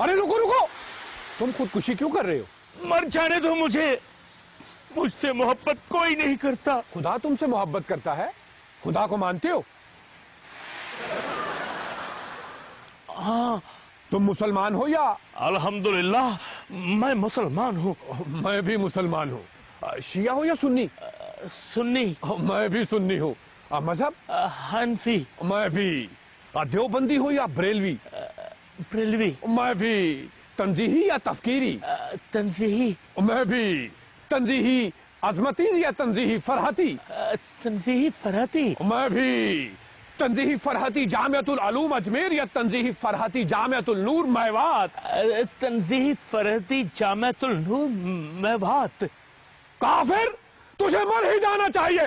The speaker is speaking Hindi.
अरे रुको रुको। तुम खुदकुशी क्यों कर रहे हो? मर जाने दो मुझे। मुझसे मोहब्बत कोई नहीं करता। खुदा तुमसे मोहब्बत करता है? खुदा को मानते हो? हाँ। तुम मुसलमान हो या? अल्हम्दुलिल्लाह मैं मुसलमान हूँ। मैं भी मुसलमान हूँ। शिया हो या सुन्नी? सुन्नी। मैं भी सुन्नी हूँ। मज़हब? हनफी मैं भी। देवबंदी हो या बरेलवी? ब्रिलवी मैं भी तंजीही या तफकीरी? तंजीही। मैं भी तंजीही अजमती या तंजीही फरहती? तंजीही फरहती। मैं भी तंजीही फरहती जामियतुल अलूम अजमेर या तंजीही फरहती जामियतुल नूर मैवात तंजीही फरहती जामतुल नूर मेवात काफिर तुझे मर ही जाना चाहिए।